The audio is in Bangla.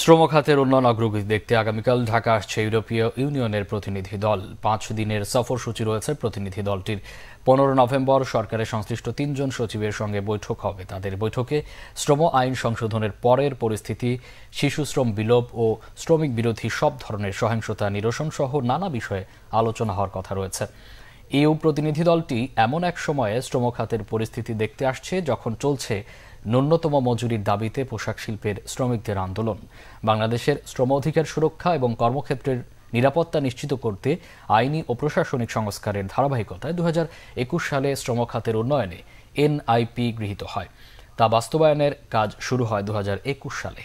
শ্রম খাতের উন্নয়ন অগ্রগতি দেখতে আগামীকাল ঢাকা আসছে ইউরোপীয় ইউনিয়নের প্রতিনিধি দল। পাঁচ দিনের সফরসূচি রয়েছে প্রতিনিধি দলটির। পনেরো নভেম্বর সরকারের সংশ্লিষ্ট তিনজন সচিবের সঙ্গে বৈঠক হবে। তাদের বৈঠকে শ্রম আইন সংশোধনের পরের পরিস্থিতি, শিশু শ্রম বিলোপ ও শ্রমিক বিরোধী সব ধরনের সহিংসতা নিরসন সহ নানা বিষয়ে আলোচনা হওয়ার কথা রয়েছে। ইউ প্রতিনিধি দলটি এমন এক সময়ে শ্রম খাতের পরিস্থিতি দেখতে আসছে যখন চলছে ন্যূনতম মজুরির দাবিতে পোশাক শিল্পের শ্রমিকদের আন্দোলন। বাংলাদেশের শ্রম অধিকার সুরক্ষা এবং কর্মক্ষেত্রের নিরাপত্তা নিশ্চিত করতে আইনি ও প্রশাসনিক সংস্কারের ধারাবাহিকতায় দু হাজার একুশ সালে শ্রম খাতের উন্নয়নে এনআইপি গৃহীত হয়। তা বাস্তবায়নের কাজ শুরু হয় দু হাজার একুশ সালে।